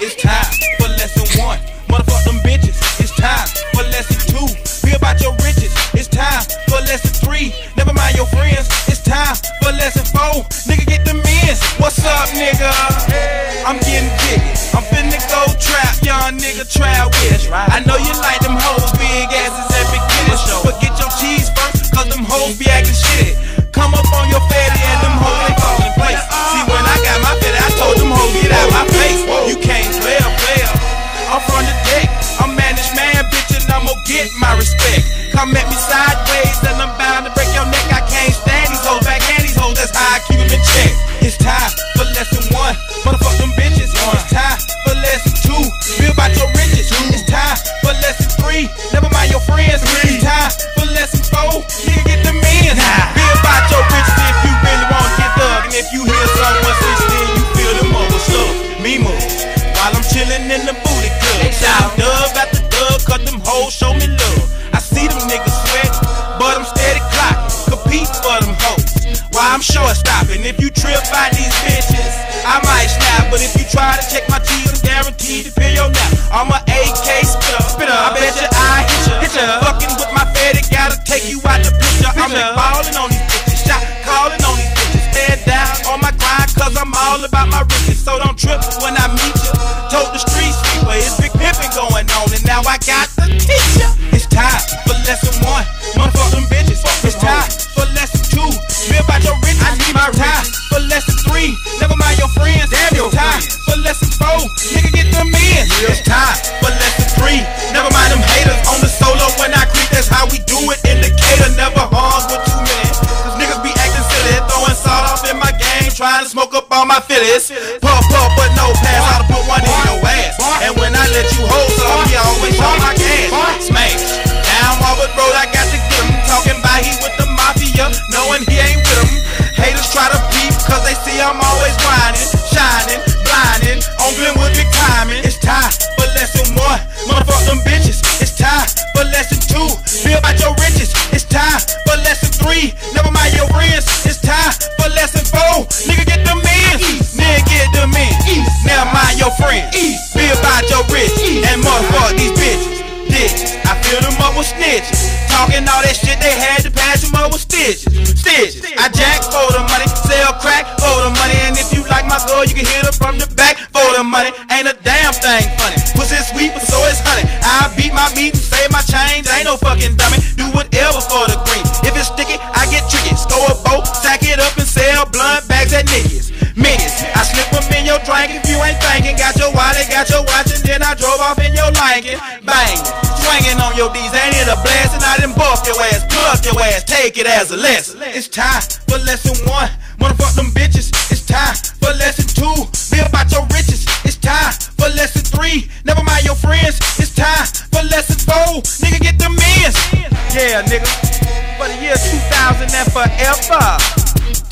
It's time for lesson one. Motherfuck them bitches. It's time for lesson two. Be about your riches. It's time for lesson three. Never mind your friends. It's time for lesson four. Nigga, get the mins. What's up, nigga? I'm getting jiggy. I'm finna go trap, young nigga trap with. I know you like them hoes, big asses get my respect. Come at me sideways, and I'm bound to I'm stopping. If you trip by these bitches, I might snap. But if you try to check my teeth, I'm guaranteed to feel your nap. I'm a AK spitter, spitter. I bet you I hit ya. Hit ya. Fucking with my fatty, gotta take you out the picture. I'm ballin' on these bitches, shot calling on these bitches. Head down on my grind, cause I'm all about my riches. So don't trip when three. Never mind your friends. Damn it's time for lesson four. Nigga, get them in. It's time for lesson three. Never mind them haters on the solo when I creep. That's how we do it. In Decatur never hung with two men. Cause niggas be acting silly, throwing salt off in my game, trying to smoke up all my fillies. Puff up, but no pass. I'll put one take it as a lesson. It's time for lesson one. Motherfuck them bitches. It's time for lesson two. Be about your riches. It's time for lesson three. Never mind your friends. It's time for lesson four. Nigga, get them in. Yeah, nigga. For the year 2000 and forever.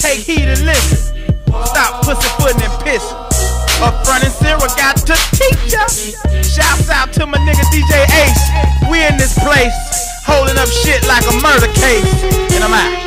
Take heed and listen. Stop pussyfooting and pissing. Up front and zero, got to teach ya. Shouts out to my nigga DJ Ace. We in this place, holding up shit like a murder case. And I'm out.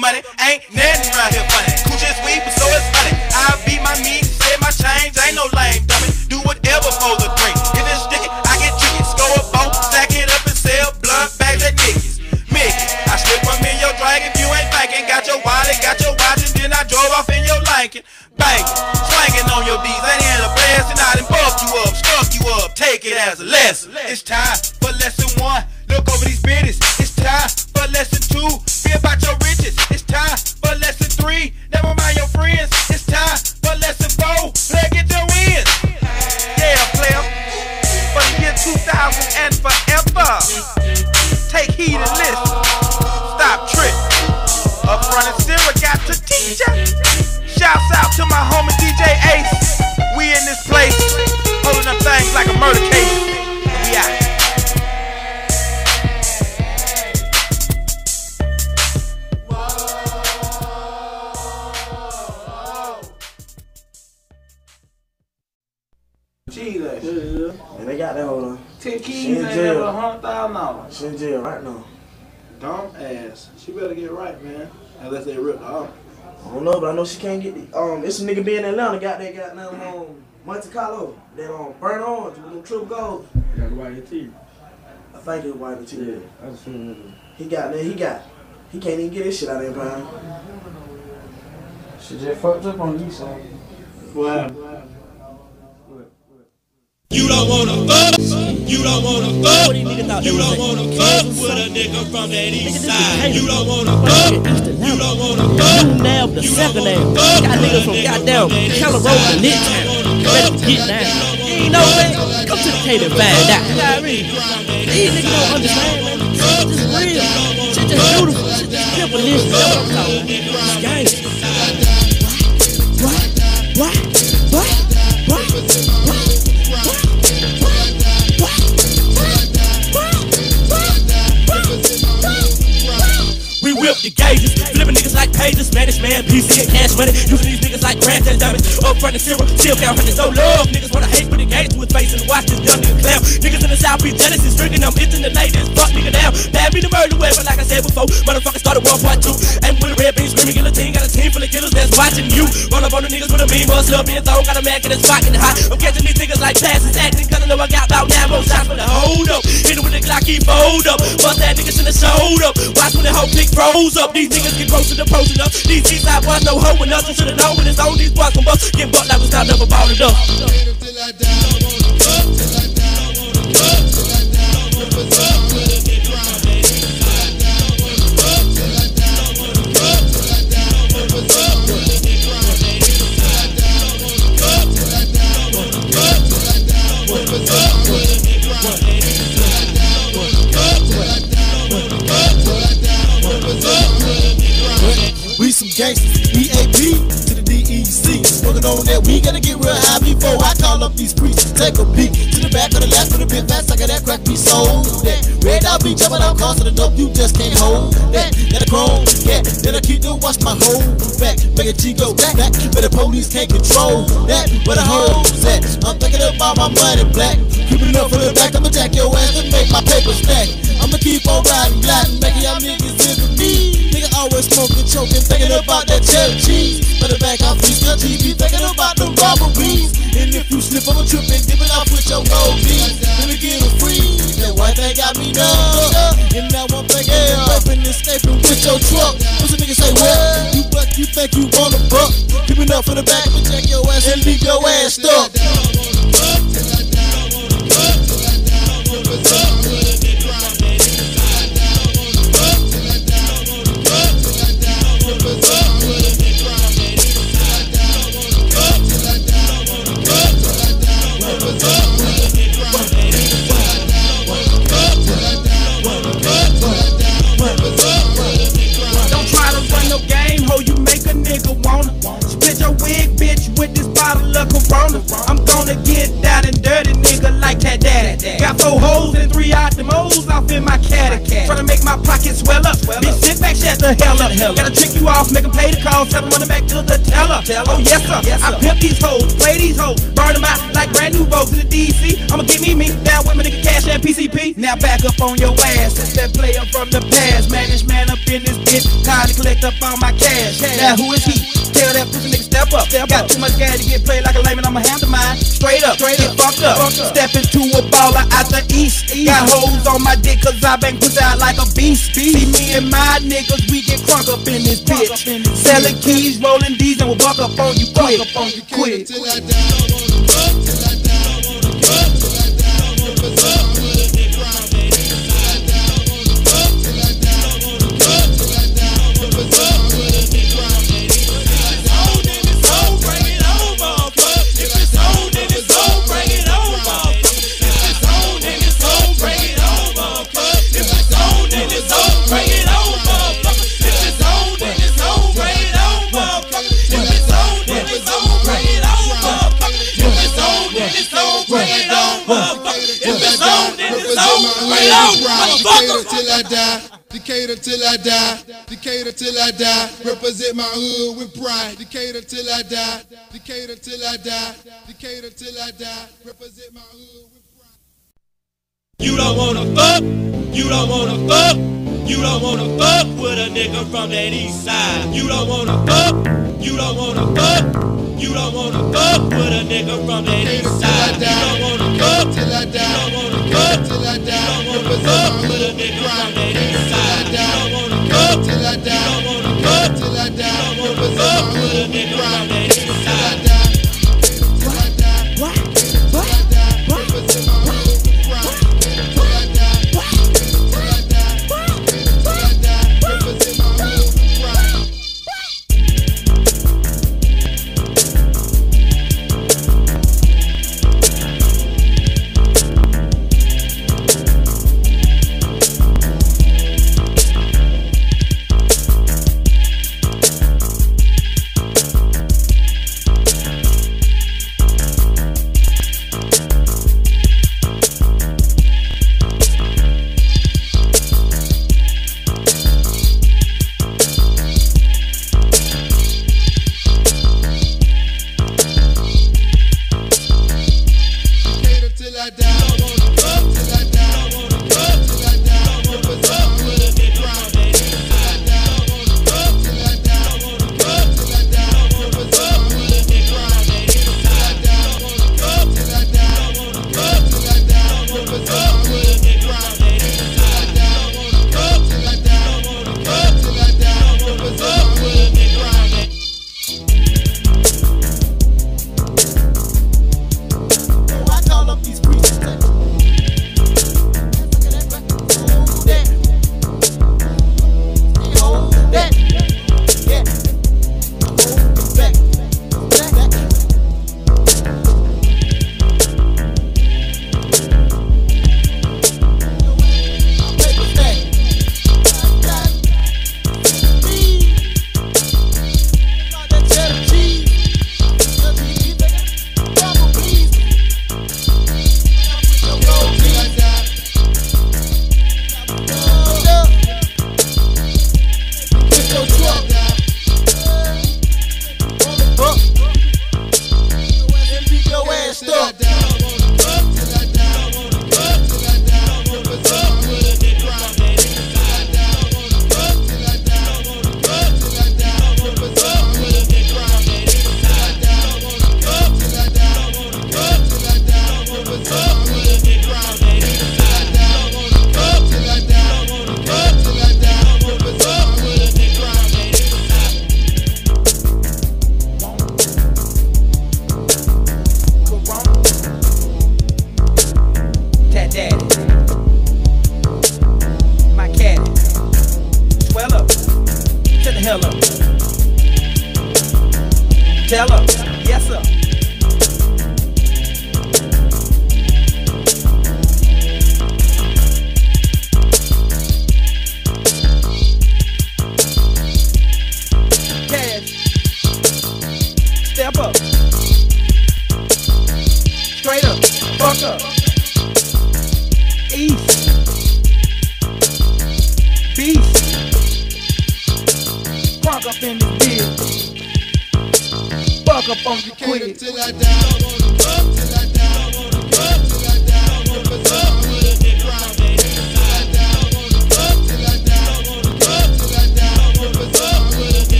money ain't never She better get right, man. Unless they ripped her off. I don't know, but I know she can't get the Um, it's a nigga being in Atlanta got that them um Monte Carlo, that um burn orange with them true gold. You got the white teeth. I think it's white teeth. Yeah, I just seen it. He got man, He got. He can't even get his shit out of there, man. She just fucked up on you, son. What? You don't wanna fuck. You don't wanna fuck. What these niggas thought they You don't wanna fuck with a nigga from that east side. You don't wanna Fuck You don't wanna fuck. New nab, the You second fuck Got niggas from nigga goddamn from that Keller east Road side. and Lit Town. Ready to get down. You know, man? Come to the cave and find out. You know what I? These niggas don't understand, man. Shit just real. Shit just beautiful. Shit just. Listen, that's what I'm talking about. It's gangsta. The gauges, niggas pages, Spanish man, PC and cash money, using these niggas like grand and diamonds, up front and zero, still count hundreds, so love, niggas wanna hate, put the gauge to his face and watch this young nigga clown, niggas in the south be jealous, is drinking them, itching the latest, fuck nigga down, bad me the murder weapon, like I said before, motherfucker started 1.2, and with a red beam screaming guillotine, got a team full of killers that's watching you, run up on the niggas with a mean bust, love being thrown, got a Mac and it's fucking hot, I'm catching these niggas like passes, acting, cause I know I got about nine more shots the hold up, hit it with the Glock, he fold up, bust that nigga in the shoulder, watch when the whole click froze up, these niggas get close to the approaching up, these east side boys no hoe with nothing, should've known when it's on, these boys come bust, get bucked like we start never balled it up. Gangsters, EAP to the DEC. Smoking on that, we gotta get real high before I call up these priests. Take a peek to the back of the left with a bit fast, like that crack be sold. That red dot be jumping out, costing the dope, you just can't hold. That, that a chrome, yeah, then I keep to watch my whole back. Make a G go back, back, but the police can't control that. Where the hoes at? I'm thinking about my money black. Keeping it up for the back, I'ma jack your ass and make my paper stack. I'ma keep on riding, gliding, making y'all niggas live for me. Nigga always smoking, choking, thinking about that cheddar cheese. The back, I'm free, still TV, thinking about the robberies. And if you slip, I'ma trip and dip it off with your gold bees. Let me get a free. That white thing got me numb. And now I'm thinking, yeah, raping, escaping with your truck. What's a nigga say, well, you buck, you think you want a buck. Keeping up for the back, I'ma jack your ass and leave your ass stuck. With this bottle of Corona. I'm gonna get down and dirty, nigga, like that daddy. Got four holes and three out the moles off in my caddy. Tryna make my pockets swell up. Bitch, sit back, shut the hell up. Gotta trick you off, make 'em pay the call, tell 'em run it back to the teller. Oh, yes, sir. I pimp these hoes, play these hoes, burn 'em out like brand new boats in the DC. I'ma get me, me, down with my nigga Cash and PCP. Now back up on your ass, it's that player from the past. Managed man up in this bitch, time to collect up all my cash. Now who is he? Tell that pussy nigga step up. Got too much gas get played like a lame and I'ma handle mine. Straight up, straight up, fucked up. Step into a baller out the east. Got hoes on my dick cause I been put out like a beast. See me and my niggas, we get crunk up in this bitch. Selling keys, rolling D's and we'll buck up on you quick. Up on you quick. Decatur till I die. Decatur till I die. Decatur till I die. Represent my hood with pride. Decatur till I die. Decatur till I die. Decatur till I die. Represent my hood with pride. You don't wanna fuck, you don't wanna fuck, you don't wanna fuck with a nigga from that east side. You don't wanna fuck, you don't wanna fuck, you don't wanna fuck with a nigga from that east side. You don't wanna fuck, Till I die. you don't wanna fuck, Till I you die. don't wanna fuck with a nigga from that east side. You don't wanna fuck, Till I die. you don't wanna fuck, Till I you die. don't wanna fuck with a nigga from that east side.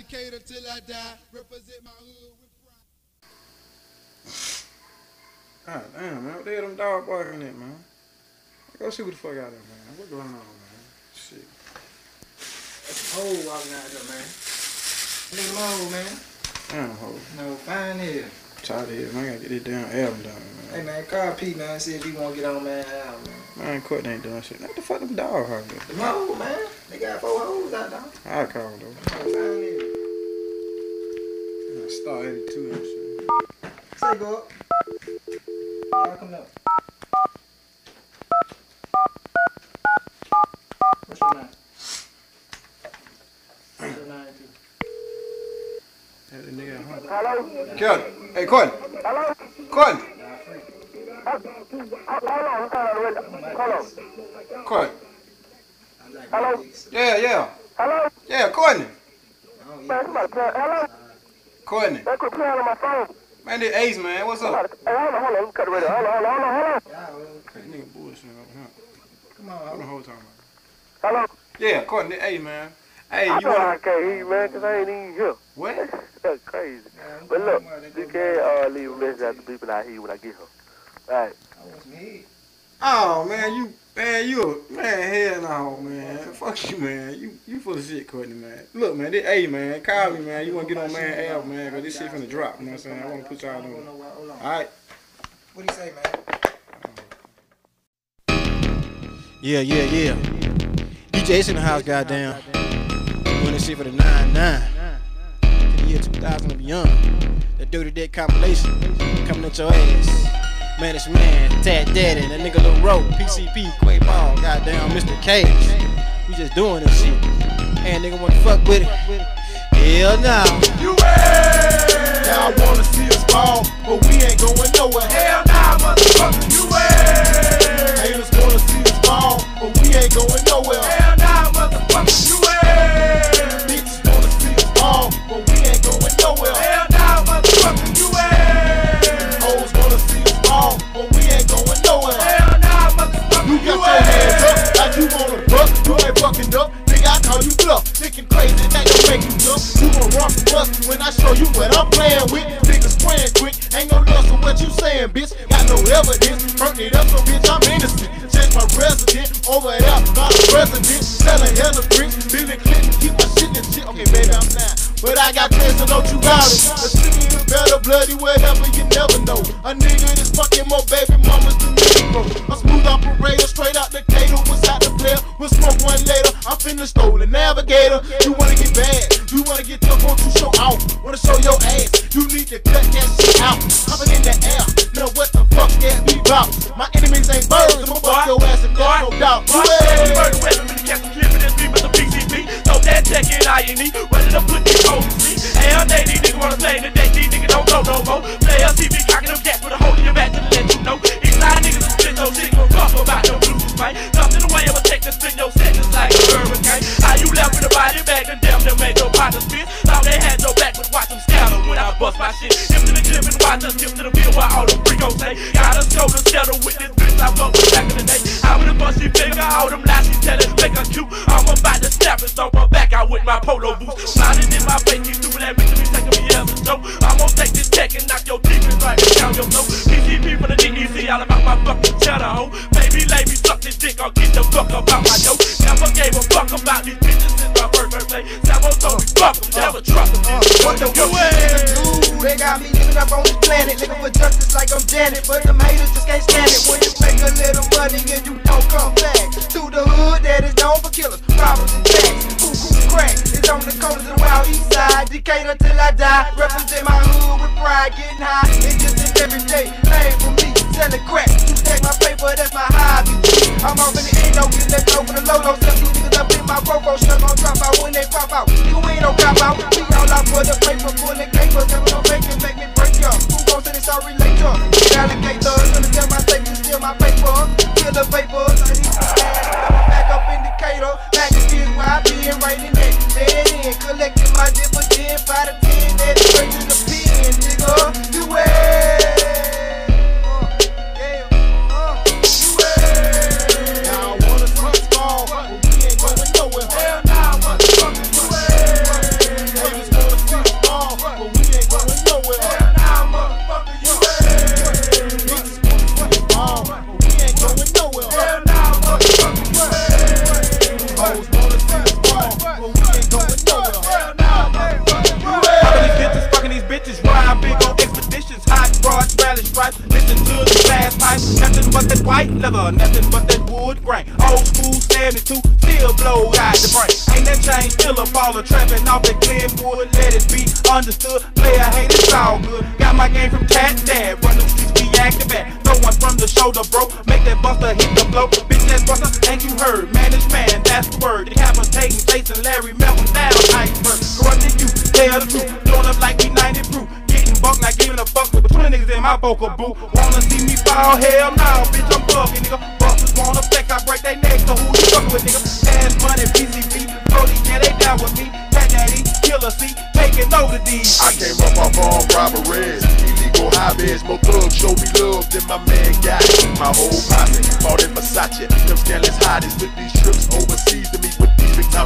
Decatur till I die. Represent my hood with pride. God damn, man. What the hell them dog barking at, man? Go see what the fuck out there, man. What's going on, man? Shit. That's a hole walking out there, man. Nigga low, man. Damn, ho. No, fine here. Tired of here, man. I gotta get this damn album done, Hey, man. man, call Pete, man, see if he want to get on, man. Out, man. Man, quit ain't doing shit. What the fuck them dog barking at? The hole, man. They got four holes out there. I'll call him, though. No, fine here. Star 82 and shit. Say, go up. Y'all come up. What's your name? What's your name, too? Had the nigga at. Hello? Kevin. Hey, Courtney. Hello? Courtney. Courtney. Hello? Yeah, yeah. Hello? Yeah, Courtney. Man, somebody play. Hello? Courtney. They quit playing on my phone. Man, this Ace, man. What's Somebody, up? hey, hold on, hold on. Let me cut the radio. Hold on, hold on, hold on, hold on. That nigga bullshit. Come on, What hold the on. whole time? Hello? Yeah, Courtney. Hey, man. Hey, I you know I can't hear you, man, because I ain't even here. what? That's crazy. Man, But look, they you can't uh, leave a message after beep and I hear when I get home. All right. I want some head. Oh man, you man, you man, hell no, man. Fuck you, man. You you full of shit, Courtney, man. Look, man, this hey man, call me, man. You wanna get on man album, man, cause this shit finna drop, you know what I'm saying? I wanna put y'all on. on, hold. Alright. What do you say, man? Yeah, yeah, yeah. DJ Ace in the house, goddamn. This shit for the 9-9. For the year 2000 and beyond. That Dirty Dead compilation. Coming at your ass. Man, it's man, Tad Daddy, that nigga Lil Rope, PCP, Quay Ball, goddamn Mr. Cage. We just doing this shit. And nigga wanna fuck with it. Hell no. Y'all wanna see us fall, but we ain't going nowhere. Hell nah, motherfucker, you ain't. Haters wanna see us fall, but we ain't going saying, bitch? Got no evidence, burn it up, so bitch, I'm innocent. Change my resident over there, not president. Selling hella bricks, Billy Clinton, keep my shit and shit. Okay, baby, I'm not. But I got plans, so don't you it. A city is better, bloody, whatever, you never know. A nigga that's fucking more baby mamas than me, bro. A smooth operator, straight out Decatur, what's out the player? We'll smoke one later. I'm finna stole the navigator. You wanna get bad, you wanna get tough, won't you show out? Wanna show your ass, about? My enemies ain't birds, I'ma fuck your ass if there's no doubt. Boy, Yeah. murder weapon, we kept clipping this beat with the PCP. So that tech and I&E, ready to put these hoes to sleep. Hell, they these niggas wanna play today, these niggas don't go no more. Players see when I bust my shit. Him to the clip and watch us skip to the field while all them freakos say. Got us go to settle with this I fuck with back in the day. How would the bust she figure all them lies she tellin' make her cute. I'm about to snapping, stomp her back out with my polo boots. Sliding in my face, these stupid ass bitches be taking me as a joke. I'm gonna take this tech and knock your and right down your throat. PCP from the DEC, all about my fucking cheddar hoe. Baby, lady, suck this dick or get the fuck up out my dough. Never gave a fuck about these bitches since my first birthday. Sabo told me fuck them, never trust them. What the dude, they got me living up on this planet, living for justice like I'm Janet, but them haters just can't stand it when you make a little money and you don't come back to the hood that is known for killers, robbers and. Cool, cool, crack is on the corners of the wild east side. Decatur till I die, represent my hood with pride, getting high. It's just an everyday thing for me. Selling crack, you take my paper, that's my hobby. I'm off in the endo, get that dope for the Lolo. Some you niggas up in my fofo, stuck on drop out when they pop out. You ain't no cop out, we all out for the paper, pulling capers, never no making, make me break up. Who gon' say this later? Alligators, gonna tell my steal my paper, kill the stand, back up in Decatur, back to this where I been writing that. Dead in, collecting my dividend, five to ten, that straight on expeditions, hot rods, rally stripes, listen to the fast pipe, nothing but that white leather, nothing but that wood grain, old school 72, still blow out the brain, ain't that chain still a baller, trapping off that Glenwood, let it be understood, player hate it's all good, got my game from Cat Dad, run the streets, be active at, no one from the shoulder, bro, make that buster hit the blow, bitch ass buster, ain't you heard, man is man, that's the word, decapitating Jason, Larry, melting down, iceberg, corrupting you, tell the truth, blowing up like we 90 proof, buck, not giving a fuck. With 20 niggas in my vocal booth, wanna see me fall, hell no, bitch, I'm bugging, nigga, busters wanna flex, I break they neck, so who you fucking with, nigga, cash money, PCP, Brody, yeah, they down with me, Cat Daddy, Killer C, taking over these. I came up off on robberies, illegal hobbies, more thugs show me love than my man got. My whole posse bought in Versace, them scandalous hotties took these trips overseas to these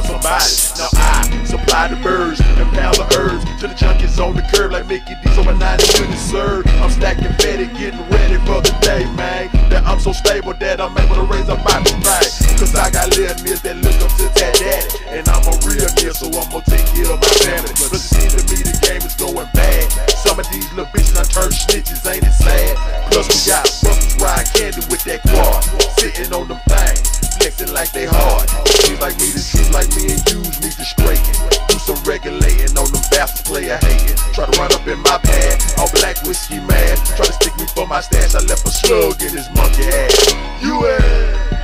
somebodies. Now I supply the birds and pound the herbs to the junkies on the curb like Mickey D's over 90 couldn't serve. I'm stacking fatty, getting ready for the day, man. That I'm so stable that I'm able to raise up my pride. Cause I got little niggas that look up to that daddy. And I'm a real nigga, so I'm gonna take care of my family. But it seems to me the game is going bad. Some of these little bitches done turned snitches, ain't it sad? Plus we got buckets ride candy with that quad. Sitting on them things, flexing like they hard. Seems like me, the truth like me and yous need to straighten. Do some regulating on them bastards player hating. Try to run up in my pad, all black whiskey man. Try to stick me for my stash, I left a slug in his monkey ass. You ain't.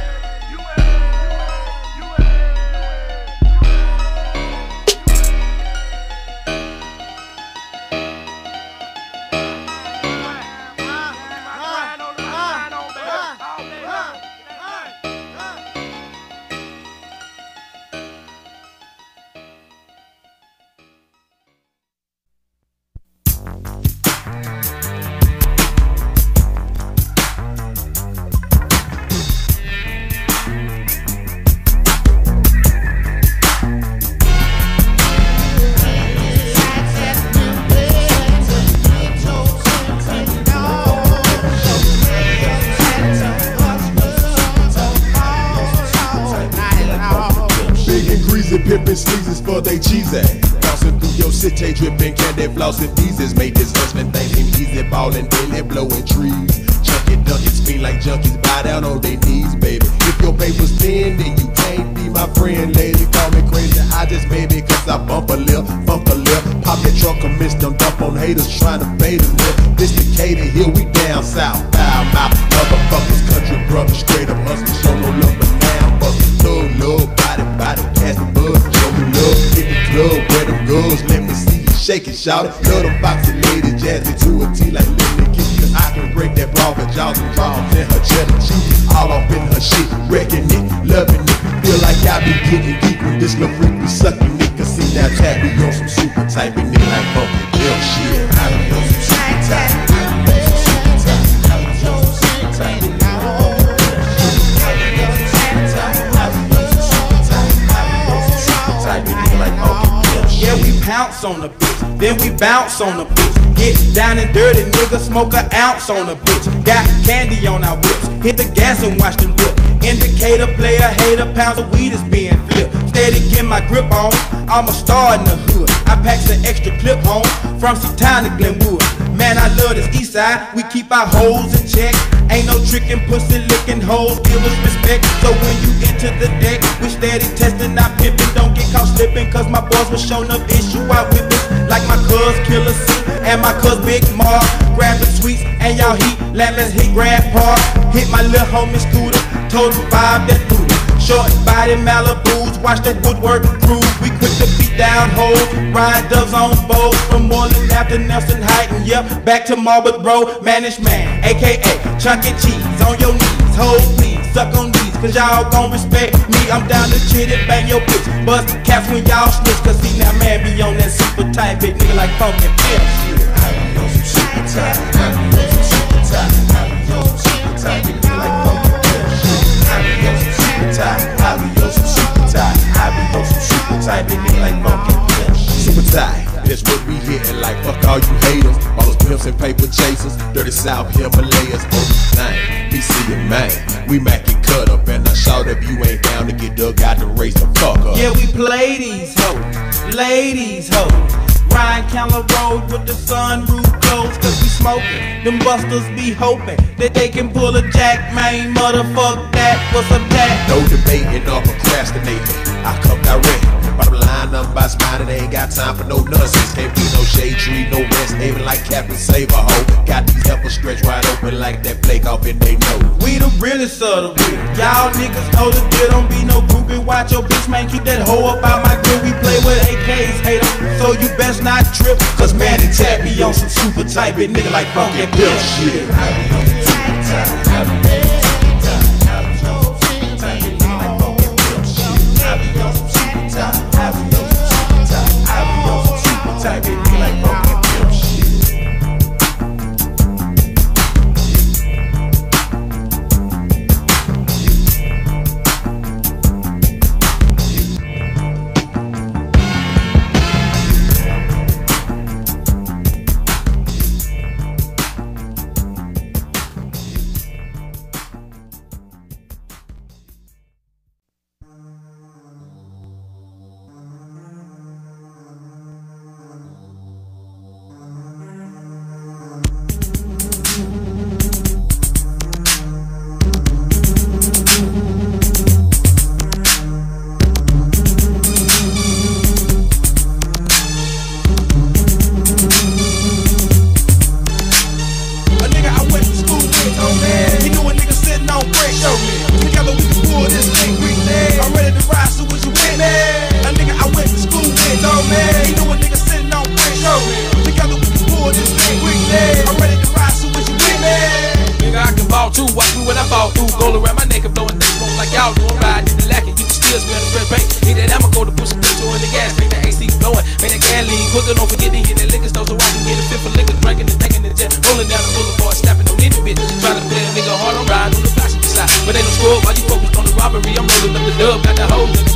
Smoke an ounce on a bitch. Got candy on our whips. Hit the gas and watch them dip. In Decatur, player, hater, pounds of weed is being flipped. Steady get my grip on. I'm a star in the hood. I pack some extra clip home from C-Town to Glenwood. Man, I love this east side. We keep our hoes in check. Ain't no trickin', pussy licking hoes. Give us respect. So when you enter the deck, we steady testing, not pimpin'. Don't get caught slipping, cause my boys was showing up issue I whip it. Like my cuz Killer C and my cuz Big Mar. Grab the sweets and y'all heat. Let us hit grandpa. Hit my little homie scooter. Total vibe that booty. Short body Malibus, watch the woodwork crew. We quick to beat down hoes, ride doves on boats from Moreland after Nelson Height and yep, back to Marlboro Road. Management, aka Chunky Cheese on your knees. Hold please, suck on these, cause y'all gon' respect me. I'm down to chit it, bang your bitch. Bust caps when y'all snitch, cause see that man be on that super tight big nigga like funky pimp shit. I be on some super tight, I be on some super tight, I be on some super tight, big. I be on some super tight, I be on super tight, I be on some super tight, big nigga like funky pimp. Super tight. That's what we hitting like fuck all you haters. All those pimps and paper chasers. Dirty South Himalayas. Oh, name. BC and man. We mackin' cut up. And I shout if you ain't down to get dug out to raise the fuck up. Yeah, we play these hoes, ladies hoes. Ryan Keller Road with the sunroof closed, cause we smoking. Them busters be hoping that they can pull a jack, man. Motherfuck that, what's up, that? No debating or procrastinating. I come direct. Bottom line, I'm by smiling. Ain't got time for no nonsense. Can't be no shade tree, no rest haven like Captain Saber. Ho, got these heifers stretched wide open like that flake off in they nose. We the realest of the real. Y'all niggas know the deal. Don't be no groupie. Watch your bitch, man. Keep that hoe up out my grill. We play with AKs, hater. So you best not trip. Cause man, it tap me on some super tight big nigga like funky bill shit. I be on some super tight. Dub. Got the hoes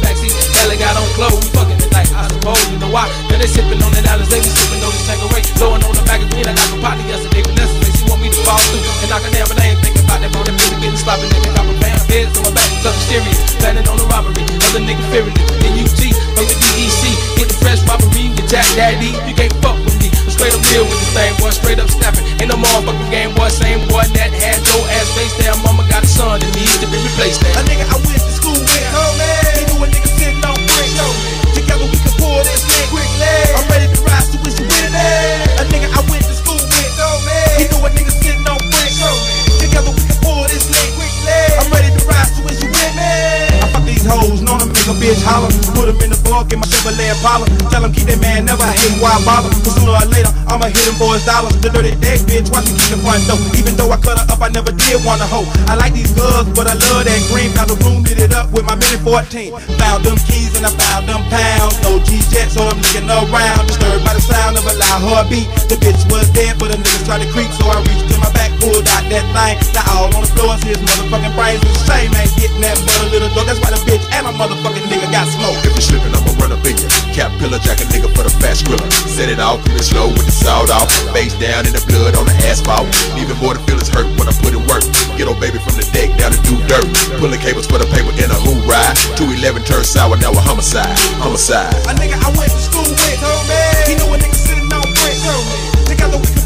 I'ma hit him for his dollars. The dirty deck bitch, watch me keep the front door. Even though I cut her up, I never did want a hoe. I like these gloves, but I love that green. Found the room, lit it up with my mini 14. Found them keys and I found them pounds. No G-Jet, so I'm looking around. Disturbed by the sound of a loud heartbeat. The bitch was dead, but the niggas tried to creep. So I reached in my pulled out that thing. Now all on the floor is his motherfucking brains. It's a shame ain't getting that but a little dough. That's why the bitch and my motherfucking nigga got smoke. If you slipping, I'ma run up in ya. Cap pillar, jack a nigga for the fast griller. Set it off, real slow with the salt off. Face down in the blood on the asphalt. Even more the feelings hurt when I put in work. Get old baby from the deck down to do dirt. Pulling cables for the paper in a who ride. 211 turned sour, now a homicide. Homicide. A nigga I went to school with me he knew a nigga sitting on bricks. Told me together we can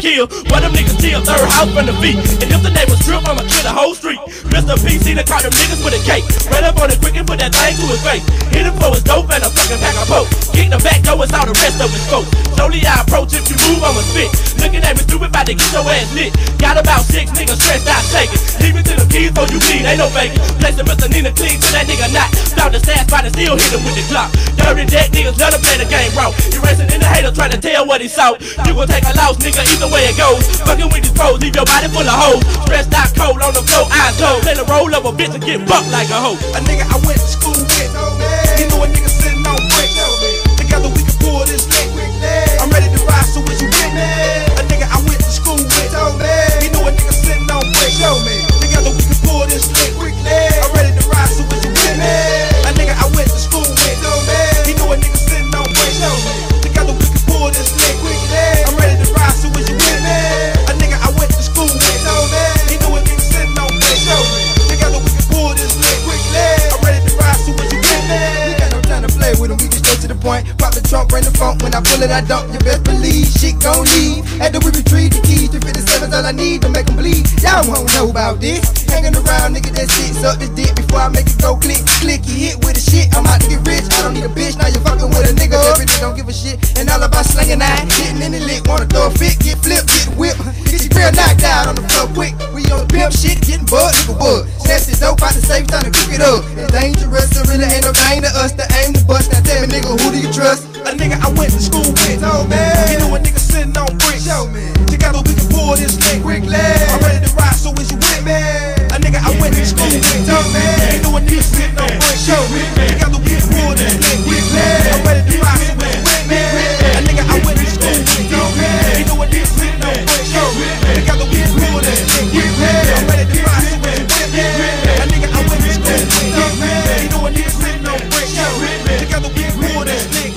kill. What them niggas steal, third house from the feet. And if the name was trip, I'ma kill the whole street. Mr. PC done caught them niggas with a cake. Ran up on it quick and put that thing to his face. Hit him for his dope and a fucking pack of poke. Kick the back door and saw the rest of his folks. Slowly I approach, if you move, I'ma spit. Looking at me stupid, about to get your ass lit. Got about six niggas stressed out shaking. Leave me to the keys so oh, you bleed, ain't no faking. Place the Mr. Nina clean to that nigga not. Found the sad spot and still hit him with the clock. Dirty deck niggas let him play the game wrong. You racing in the hater trying to tell what he saw. You gon' take a loss, nigga, either way it goes. Fucking with these pros, leave your body full of hoes. Stressed out cold on the floor, eyes closed. Play the role of a bitch and get fucked like a hoe. A nigga I went to school with. When I pull it, I dump. You best believe shit gon' leave. At the we retrieve the keys, 357's all I need to make 'em bleed. Y'all won't know about this. Hanging around, nigga, that shit suck this dick before I make it go click, click. You hit with the shit, I'm out to get rich. I don't need a bitch, now you fucking with a nigga. That really don't give a shit. And all about slinging nine, hitting in the lick. Wanna throw a fit, get flipped, get whipped. Get your grill knocked out on the floor quick. We on the pimp shit, getting bugged, nigga wood. Snatch the dope out the safe, time to cook it up. It's dangerous, it really ain't no thing to us. The aim to bust. Now tell me, nigga, who do you trust? A nigga I went to school with. Oh, man. He knew a nigga sitting on bricks. Show me. Together we can pull this lick. Quickly. I'm ready to ride, so is you with me? A nigga I went to school with. Show me. He knew a nigga sitting on bricks. Show me. Together we can pull this lick. I'm ready to ride, so is you with me? A nigga I went to school with. No man. He knew a nigga sitting on bricks. Show me. Together we can pull this lick. I'm ready to ride, so is you with me? A nigga I went to school with. No man. He knew a nigga sitting on bricks. Together we can pull this lick.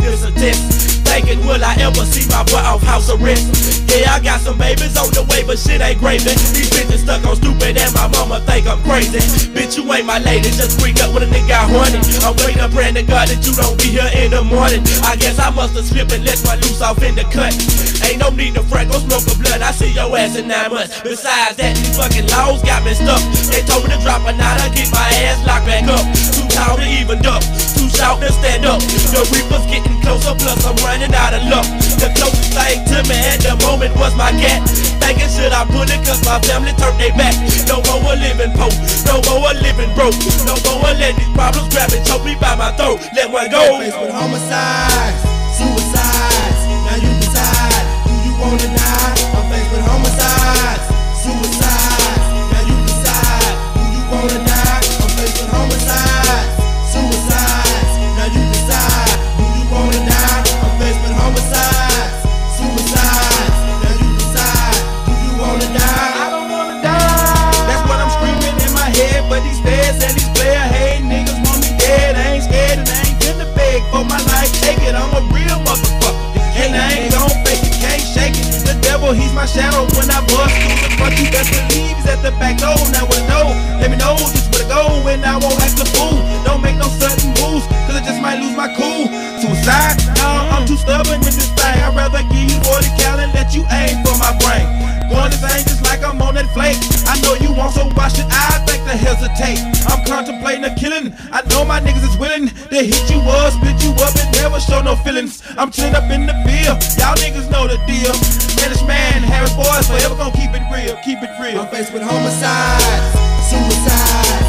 If a test. Thinking, will I ever see my boy off house arrest? Yeah, I got some babies on the way, but shit ain't gravy. These bitches stuck on stupid and my mama think I'm crazy. Bitch, you ain't my lady, just freak up when a nigga got horny. I'm waiting up praying to God that you don't be here in the morning. I guess I must have slipped and let my loose off in the cut. Ain't no need to fret, go smoke a blood. I see your ass in nine months. Besides that, these fucking laws got me stuck. They told me to drop a nine, I get my ass locked back up. Too tall to even duck, too shout to stand up. The reaper's getting closer, plus I'm running out of luck. The closest thing to me at the moment was my cat. Thinking should I put it cause my family turned their back. No more a living poor, no more a living broke. No more let these problems grab and choke me by my throat. Let one go. Faced with homicides, suicides. Now you decide, do you wanna die? I'm faced with homicides, suicides. Now you decide, do you wanna die? I'm faced with homicides, my shadow when I bust through the front. You best believe he's at the back door. Now I know. Let me know just where to go, and I won't act a fool. Don't make no sudden moves, cause I just might lose my cool. Suicide? Nah, I'm too stubborn in this thing. I'd rather give you 40 cal and let you aim for my brain. Going this ain't just like I'm on that flake. I know you want, so why should I? hesitate. I'm contemplating a killing. I know my niggas is willing to hit you up, spit you up, and never show no feelings. I'm chillin' up in the field. Y'all niggas know the deal. Spanish man, Harris boys, forever gonna keep it real, keep it real. I'm faced with homicide, suicide.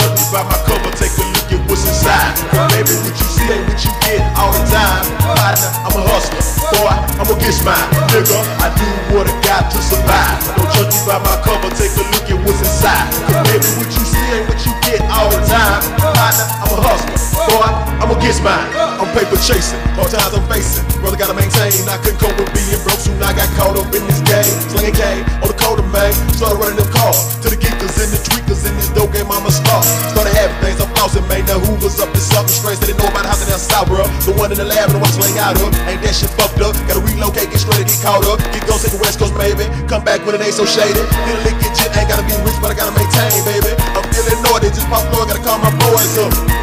Judge me by my cover, take a look at what's inside. Baby, what you see ain't what you get all the time. Partner, I'm a hustler. Boy, I'ma get mine. Nigga, I do what I got to survive. Don't judge me by my cover, take a look at what's inside. Baby, what you see ain't what you get all the time. Partner, I'm a hustler. Boy, I'ma get mine. I'm paper chasing, all times I'm facing. Brother gotta maintain. I couldn't cope with being broke, soon I got caught up in this game. Slinging game on the coda, man. Started running them cars to the geekers and the tweakers in this dope game. I'm a star. Started having things I'm flossing, man. The Hoovers up to something strange, They didn't know about house in El Salvador. The one in the lab and the one sling out of. Ain't that shit fucked up? Gotta relocate, get straight, get caught up. Get ghost at the West Coast, baby. Come back when it ain't so shady. Get a lick, get shit. Ain't gotta be rich, but I gotta maintain, baby. I'm feeling naughty, just pop floor. Gotta call my boys up.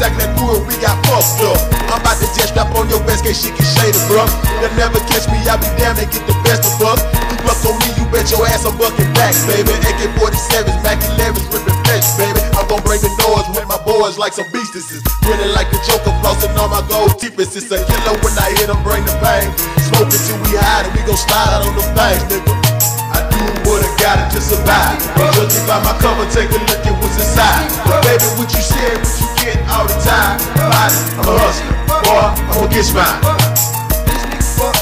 It exactly like we got fucked up. I'm about to jet strap on your vest, case shit get shaded, bro. They'll never catch me, I'll be damn, they get the best of us. You buck on me, you bet your ass I'm bucking back, baby. AK 47s, Mac 11s, ripping flesh, baby. I'm gon' bring the noise with my boys like some beastesses. Grinning like a Joker, flossing on my gold teeth. It's a killer when I hit 'em, bring the pain. Smoking till we hide and we gon' slide on the things, nigga. I do what I gotta to survive. Don't judge by my cover, take a look at But baby, what you ain't what you get all the time. Body, I'm a hustler, boy, I'ma get mine. This nigga fuck,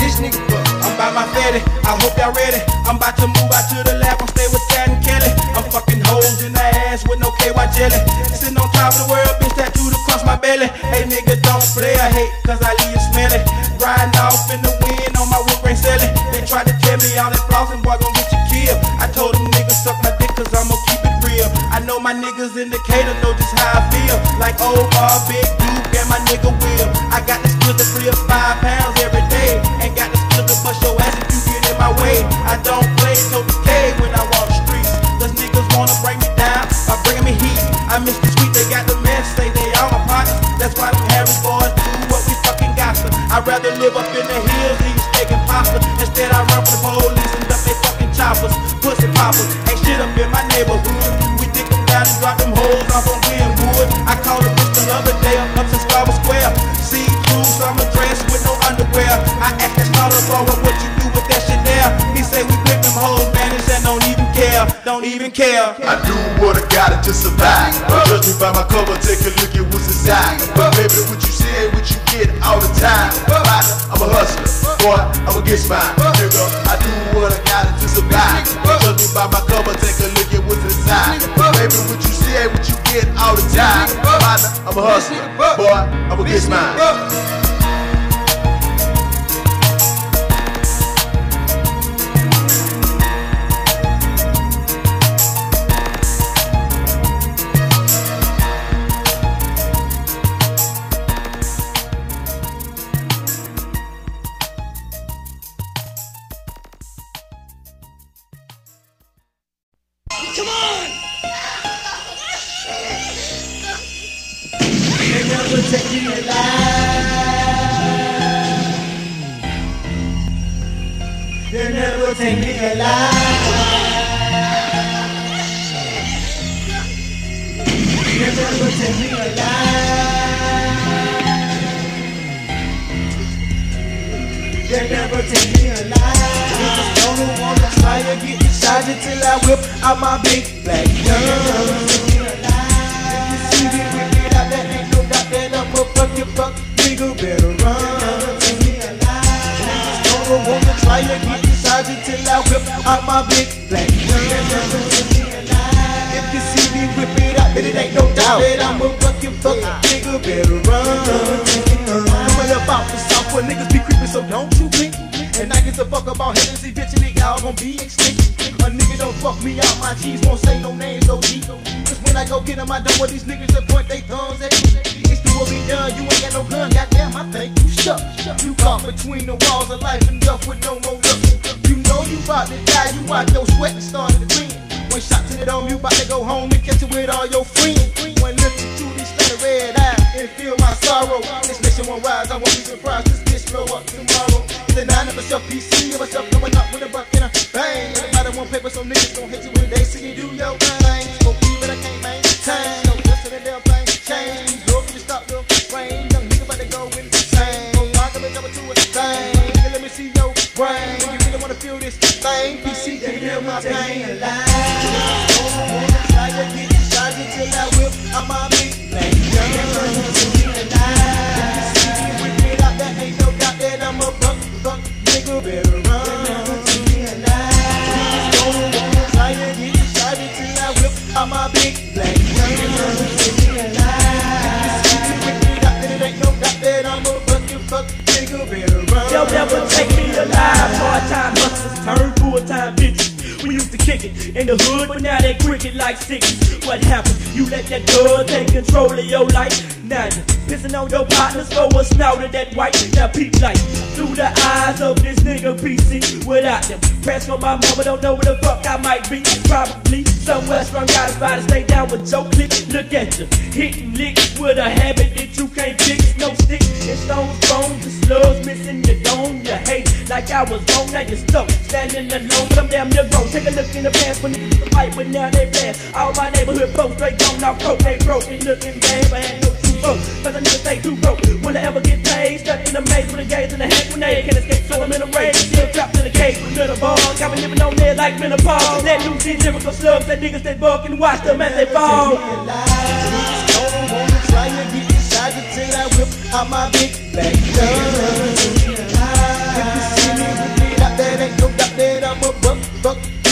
this nigga fuck. I'm by my fatty, I hope y'all ready. I'm about to move out to the lab, I'm stay with Tad and Kelly. I'm fucking hoes in the ass with no KY jelly. Sitting on top of the world, bitch, tattooed across my belly. Hey nigga, don't play, I hate, cause I leave you smelly. Riding off in the wind on my wood grain selling. They tried to tell me all that flossing, boy, gon' know my niggas in Decatur know just how I feel. Like oh, old bar, big Duke, and my nigga Will. I got the skills to free up five pounds every day. Ain't got the skills to bust your ass if you get in my way. I don't play till decay when I walk the streets. Cause niggas wanna break me down by bringing me heat. I miss the street, they got the mess, say they all my partners. That's why them Harris boys do what we fucking to. I'd rather live up in the hills, eat steak and pasta. Instead, I run for the police and dump they fucking choppers. Pussy poppers, ain't shit up in my neighborhood. We dick them down and drop them hoes off on Glenwood. I called a bitch the other day up, to Scarborough Square. See through summer dress with no underwear. I asked that starter boy, what you do with that shit there? He say we pick them hoes, man, and said don't even care, don't even care. I do what I gotta to survive. Judge me by my cover, take a look at what's But baby, what you see ain't what you get all the time. I'm a hustler, boy, I'ma get mine. Nigga, I do what I gotta to survive. Judge me by my cover, take a look at what's inside. Baby, what you see ain't what you get all the time. I'm a hustler, boy, I'ma get mine. They never take me alive. Don't wanna try get until I whip out my big black fuck better run. Don't wanna try get until I whip out my big black gun. If you see me whip out, then it ain't no doubt that I'm a fucking fuck. Nigga better run. I'm about the south where niggas be creeping, so don't you blink. And I get the fuck about haters, eventually y'all gon' be extinct. A nigga don't fuck me out, my G's won't say no names, no G. Cause when I go get 'em, I don't want these niggas to point they thumbs at me. It's the what we done, you ain't got no gun, goddamn, I think you stuck. You caught between the walls of life and death with no more luck. You know you about to die, you out your sweat and started to clean. One shot to the dome, you about to go home and catch it with all your friends. One look into these stunning red eyes and feel my sorrow. This nation won't rise, I won't be surprised. This bitch blow up tomorrow. The nine of myself, PC of myself, coming up with a buck and a bang. Everybody want paper, so niggas gon' hit you when they see you do your thing. Smoke weed, but I can't maintain. No rest of the damn thing change. Look, you stop the rain. Young nigga about to go insane. Rock up and double to a thing. Nigga, let me see your brain. You really wanna feel this thing? PC can feel my pain. Run. They'll never take me alive. Part-time hustlers turn full-time bitches. It in the hood, but now they cricket like sixes. What happened? You let that girl take control of your life. Now you pissing on your partners for a snout of that white. Now peep like through the eyes of this nigga PC. Without them, press on my mama, don't know where the fuck I might be. Probably somewhere strung out about to stay down with your click. Look at you, hitting licks with a habit that you can't fix. No stick, and stones, bones, and slugs missing your dome. You hate like I was wrong, now you're stuck. Standing alone, but I'm damn near grown. Take a look in the past when used to fight, but now they blast. All my neighborhood folks straight gone off broke. They broke, they looking bad, but had no true folk. Cause I niggas stay too broke. Will I ever get paid? Stuck in the maze with a gaze and a hand grenade. Can't escape, so I'm in a rage. Still trapped in a cage with little ball. Got me living on there like menopause. Let loose these lyrical slugs, that niggas that buck and watch them as they fall. Try to get inside until I whip out my big black gun. If you see me it out, that ain't no doubt that I'm a buck, buck,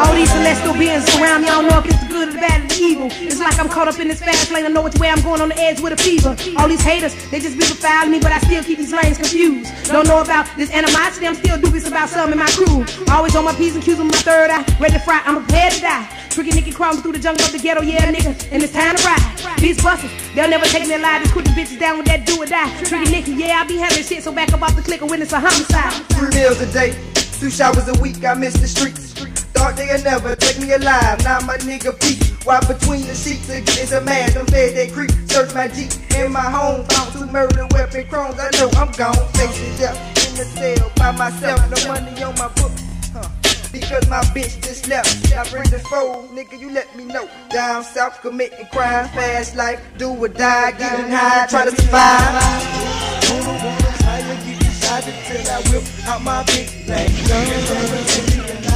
All these celestial beings around me, I don't know if it's the good or the bad or the evil. It's like I'm caught up in this fast lane, I know which way I'm going on the edge with a fever. All these haters, they just be befiling me, but I still keep these lanes confused. Don't know about this animosity, I'm still dubious about some in my crew. Always on my P's and Q's with my third eye, ready to fry, I'm prepared to die. Tricky Nicky crawling through the jungle of the ghetto, yeah, nigga, and it's time to ride. These buses, they'll never take me alive, just put the bitches down with that do or die. Tricky Nicky, yeah, I be having shit, so back up off the click when it's a homicide. Three meals a day, two showers a week, I miss the streets. Thought they'd never take me alive, now my nigga peep. Why between the sheets against a man, them fed that creep. Search my Jeep in my home, found two murder weapon chromes. I know I'm gone, facing death in the cell by myself. No money on my book, huh? Because my bitch just left. I bring the foe, nigga, you let me know. Down south, committing crime, fast life, do or die, getting high, try to survive. I whip out my big black gun.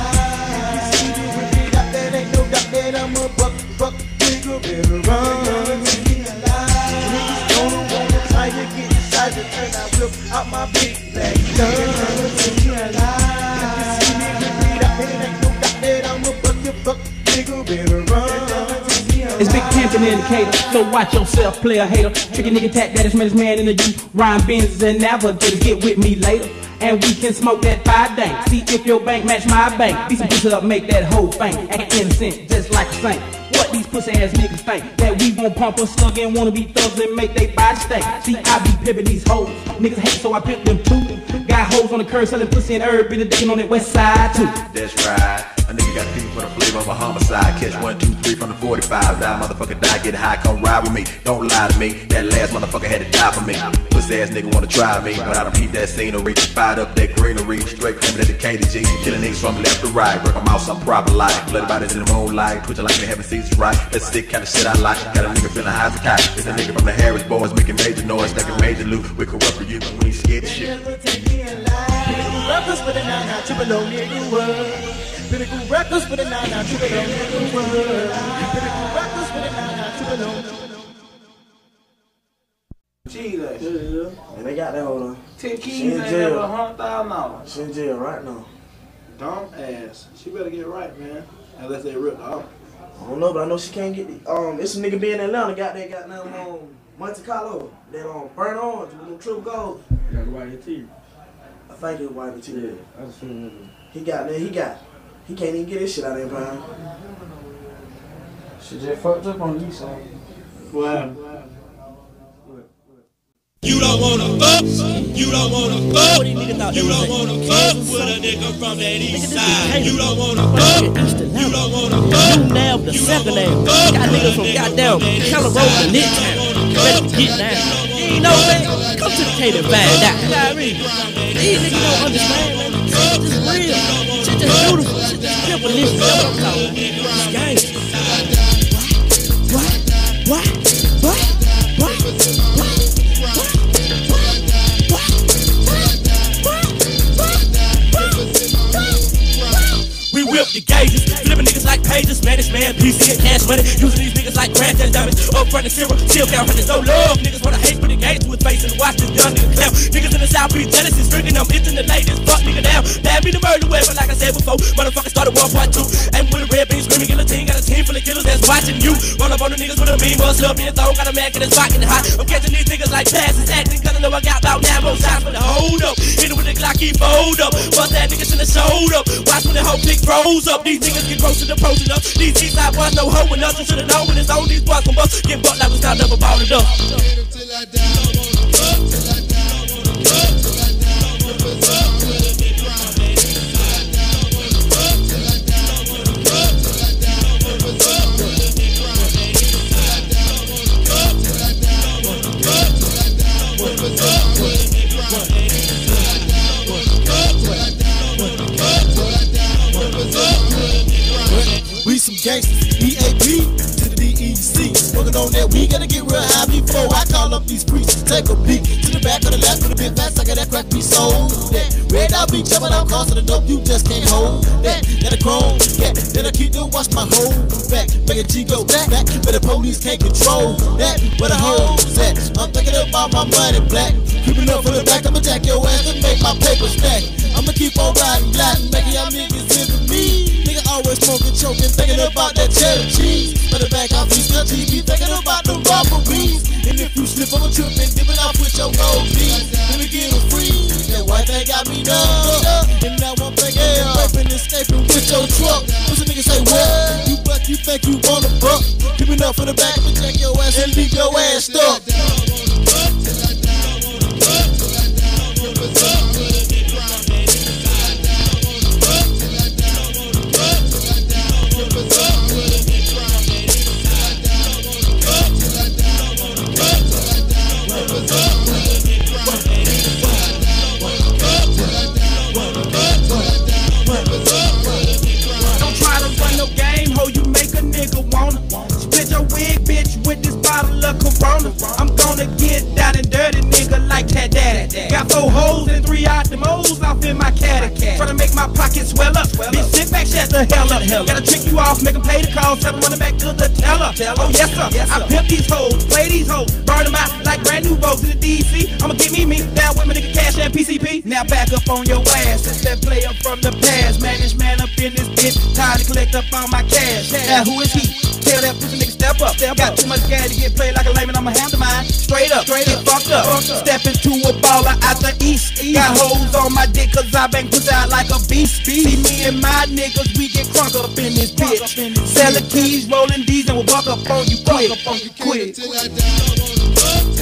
That I'm a buck, buck, nigga, better run. Niggas don't wanna try to get inside until I whip out my big black gun. A. It's Big Pimpin' indicator, so watch yourself, player hater. Tricky nigga tap that is man in the you. Rhyme Benz and navigators, get with me later. And we can smoke that five day. See if your bank match my bank. These pussy up make that whole thing act innocent, just like a saint. What these pussy ass niggas think that we won't pump a slug and wanna be thugs and make they body stink. See, I be pimping these hoes. Niggas hate, so I pimp them too. Got hoes on the curb selling pussy and herb, been a dickin' on that west side too. That's right. A nigga got people for the flavor of a homicide. Catch one, two, three from the 45. Die, motherfucker, die, get high, come ride with me. Don't lie to me. That last motherfucker had to die for me. Pussy ass nigga wanna try me, but I don't peep that scenery. Fired up that greenery, straight from the KDG. Killing niggas from left to right. Work 'em out some proper life. Bloody bodies in the moonlight. Twitching like they having seasons right. That's sick kind of shit I like. Got a nigga feeling high as a kite. It's a nigga from the Harris boys making major noise, stacking major loot. We corrupt for you when we scared of shit. Records for the nine nine triple O nigga world. Pinnacle records for the nine nine triple O nigga world. Pinnacle records for the nine nine triple O. Cheese ass. And they got that hold on. Ten She keys in ain't jail. never a hundred thousand dollars. She in jail right now. Dumb ass. She better get right, man. Unless they rip her off. I don't know, but I know she can't get the. Um, it's a nigga being in Atlanta got that Got goddamn um Monte Carlo. That um burn orange with them true gold. Got white your teeth. I think it was white too. Yeah, I just seen He got that. He got. He can't even get his shit out of there, man. She just fucked up on you, east side. What happened? You don't wanna fuck, you don't wanna fuck, you don't wanna fuck with a nigga from that east side. You don't wanna fuck, you don't wanna fuck, Nav, the second Nav. Got niggas from goddamn Keller Road to Nick Town. Ready to get down. You know, man? Come to the K and find out. You know what I mean? These niggas don't understand, man. Shit just real. Shit just beautiful. Shit just. Listen, that's what I'm talking about. It's gangsta. Whip the gauges, flipping niggas like pages, Spanish man, PC and cash money. Using these niggas like grand theft diamonds. Up front and zero, still count hundreds. No love, niggas wanna hate for the game to his face and watch this young nigga clown. Niggas in the south be jealous and stricken. I'm itching the latest, fuck nigga down. Bad me the murder weapon, like I said before. Motherfuckers started 1.2. And with a red beam screaming guillotine, got a team full of killers that's watching you. Roll up on the niggas with a beam, bust up in the throat, got a man getting hot, getting hot. I'm catching these niggas like passes, acting, cause I know I got about nine more shots the hold up. The Glock, keep fold up. Bust that nigga should have showed up. Watch when the whole click froze up. These niggas get to the approaching us. These east side boys no hoe with us. You should've known when it's on these boys from us. Get bucked like we stopped up about it up. Gangsters, EAP to the DEC. Working on that, we gotta get real high before I call up these priests. Take a peek to the back of the left with a bit fast, I got that crack piece sold. That red eye be jumping out, costing the dope, you just can't hold. That, that a chrome, yeah, then I keep to watch my whole back. Make a G go back, back, but the police can't control that. Where the hoes at? I'm thinking about my money black. Creeping up from the back, I'ma jack your ass and make my paper stack. I'ma keep on riding, gliding, making y'all niggas in for me. Always smoking, choking, thinking about that cheddar cheese. But the back off these he be thinking about the robberies. And if you slip on a trip and dip it off with your gold knees, let me get them free. That white thing got me numb. And now I'm thinking, raping, escaping with your truck. What's a nigga say, what? You buck, you think you want a buck? Creeping up from the back, I'ma jack your ass and leave your ass stuck. The hell up. Hell Gotta trick you off, make 'em pay the cost, tell 'em run it back to the teller. Oh yes sir, I pimp these hoes, play these hoes, burn 'em out like brand new boats in the DC. I'ma get me me down with my nigga Cash and PCP. Now back up on your ass, it's that player from the past. Man, this man up in this bitch, time to collect up on my cash. Now who is he? Tell that pussy nigga step up. Got too much gas to get played like a layman, I'ma handle mine. Straight up, straight up, fucked up. Step into a baller out the east. Got hoes on my dick cause I bang pussy out like a beast. See me and my niggas, we get crunk up in this bitch. Selling keys, rolling D's, and we'll buck up on you quick. on you quick.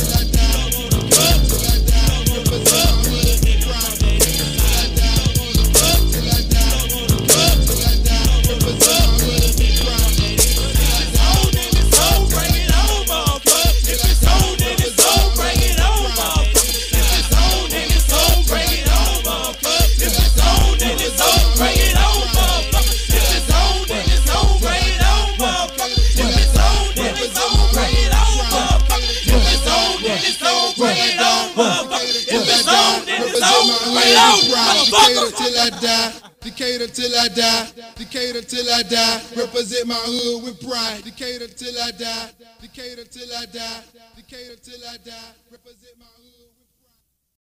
Decatur till I die. Decatur till I die. Decatur till I die. Represent my hood with pride. Decatur till I die. Decatur till I die. Decatur till I die. Represent my.